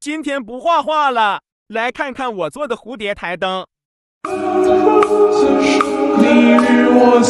今天不画画了，来看看我做的蝴蝶台灯。你与我